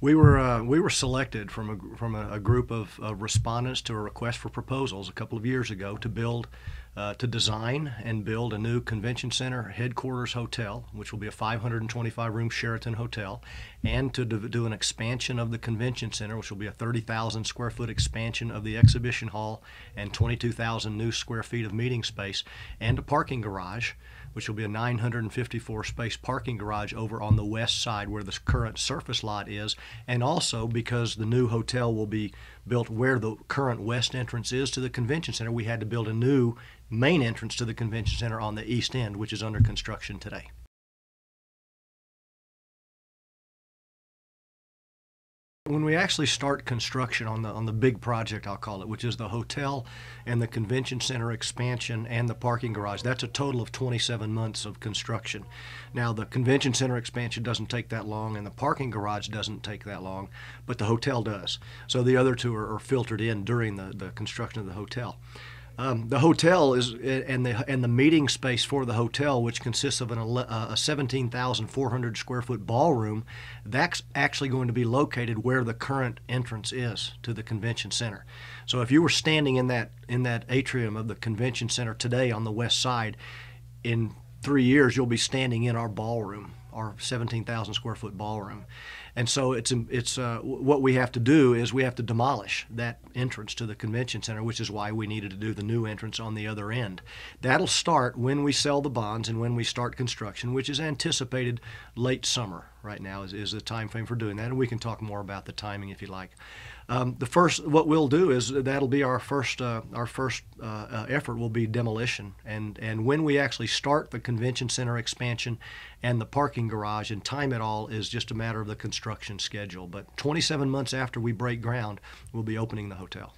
We were uh, we were selected from a from a, a group of, of respondents to a request for proposals a couple of years ago to build uh, to design and build a new convention center headquarters hotel, which will be a 525 room Sheraton hotel, and to do, do an expansion of the convention center, which will be a 30,000 square foot expansion of the exhibition hall and 22,000 new square feet of meeting space, and a parking garage which will be a 954 space parking garage over on the west side where the current surface lot is, and also because the new hotel will be built where the current west entrance is to the convention center, we had to build a new main entrance to the convention center on the east end, which is under construction today. When we actually start construction on the on the big project, I'll call it, which is the hotel and the convention center expansion and the parking garage, that's a total of 27 months of construction. Now, the convention center expansion doesn't take that long, and the parking garage doesn't take that long, but the hotel does. So the other two are, are filtered in during the, the construction of the hotel. Um, the hotel is and the and the meeting space for the hotel, which consists of an, uh, a 17,400 square foot ballroom, that's actually going to be located where the current entrance is to the convention center. So if you were standing in that in that atrium of the convention center today on the west side, in three years you'll be standing in our ballroom our 17,000 square foot ballroom. And so it's it's uh, what we have to do is we have to demolish that entrance to the convention center, which is why we needed to do the new entrance on the other end. That'll start when we sell the bonds and when we start construction, which is anticipated late summer right now is, is the time frame for doing that. And we can talk more about the timing if you like. Um, the first, what we'll do is that'll be our first, uh, our first uh, uh, effort will be demolition, and and when we actually start the convention center expansion and the parking garage and time it all is just a matter of the construction schedule. But 27 months after we break ground, we'll be opening the hotel.